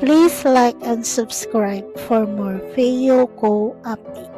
Please like and subscribe for more Feyo Go updates.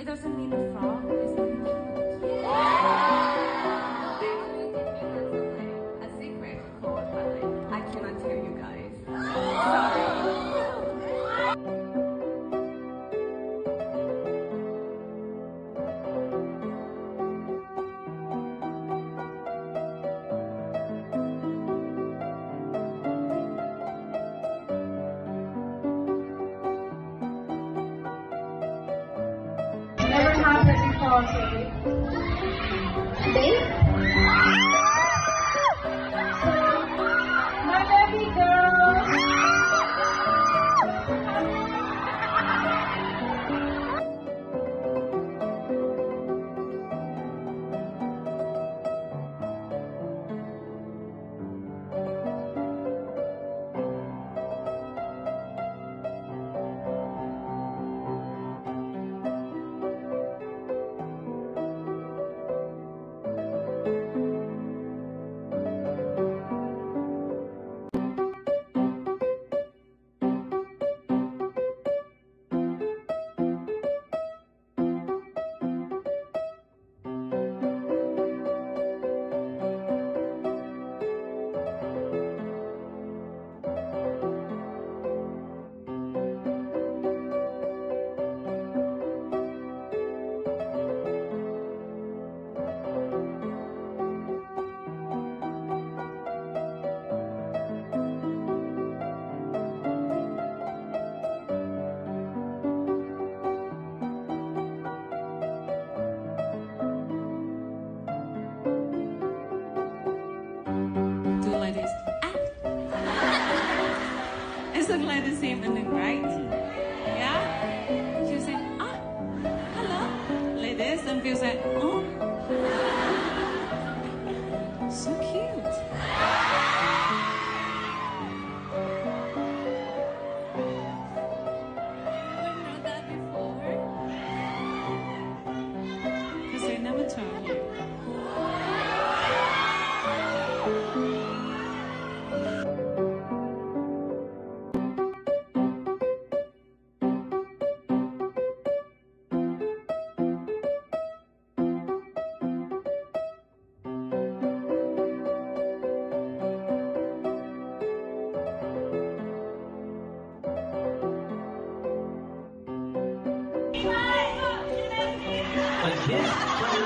It doesn't mean a Nossa. Bem it's the same ending, right? Yeah. She say ah, hello, like this, and feels like oh, Yeah.